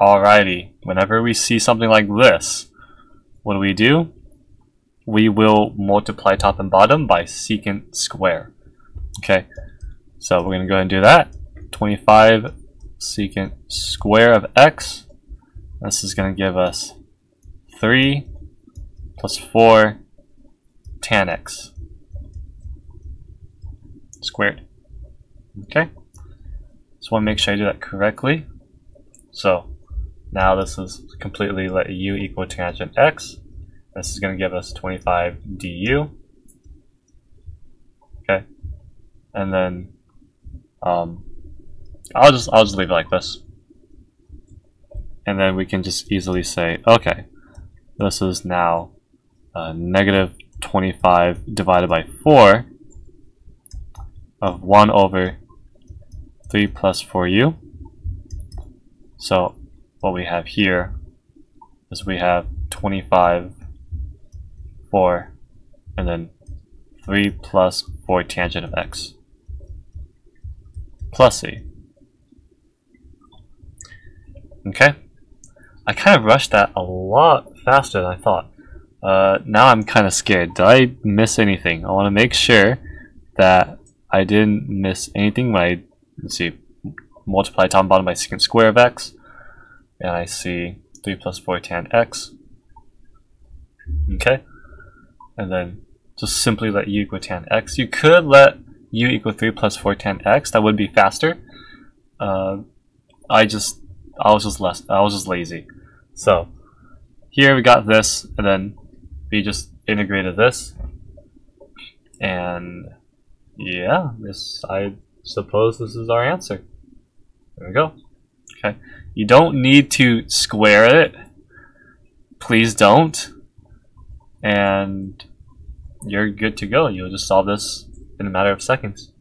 Alrighty, whenever we see something like this, what do we do? We will multiply top and bottom by secant square. Okay, so we're going to go ahead and do that. 25 secant square of x. This is going to give us 3 plus 4 tan x squared. Okay, just want to make sure I do that correctly. So now this is completely let u equal tangent x. This is going to give us 25 du. Okay, and then um, I'll just I'll just leave it like this, and then we can just easily say, okay, this is now uh, negative 25 divided by 4 of 1 over 3 plus 4u. So what we have here is we have 25, 4, and then 3 plus 4 tangent of x plus c. Okay, I kind of rushed that a lot faster than I thought. Uh, now I'm kind of scared. Did I miss anything? I want to make sure that I didn't miss anything when I, let's see, multiply top and bottom by secant square of x. And I see 3 plus 4 tan x. Okay. And then just simply let u equal tan x. You could let u equal 3 plus 4 tan x. That would be faster. Uh, I just, I was just less, I was just lazy. So, here we got this, and then we just integrated this. And yeah, this I suppose this is our answer. There we go. Okay. You don't need to square it. Please don't. And you're good to go. You'll just solve this in a matter of seconds.